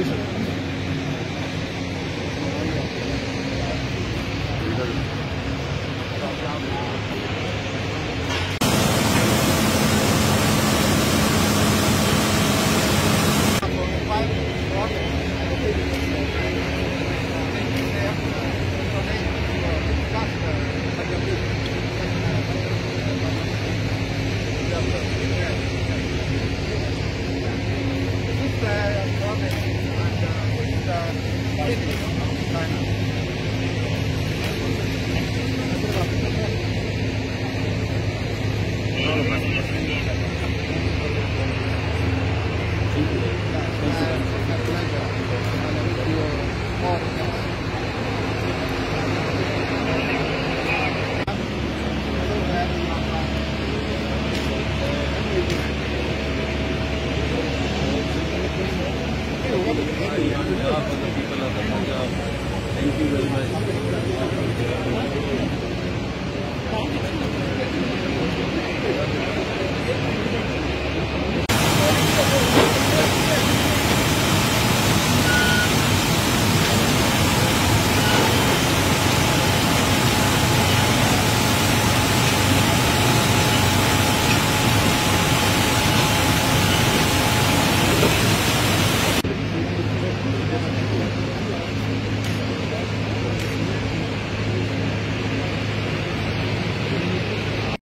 you, sir. Much. ハハハハ!